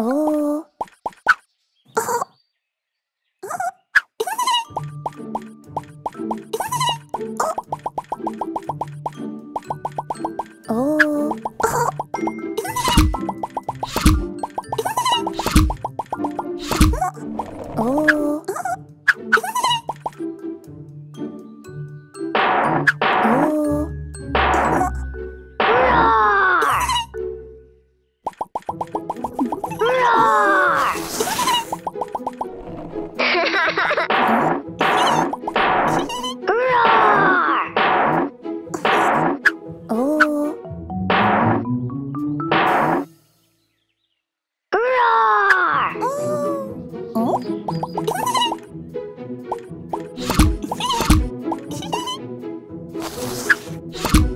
お。お。お。you.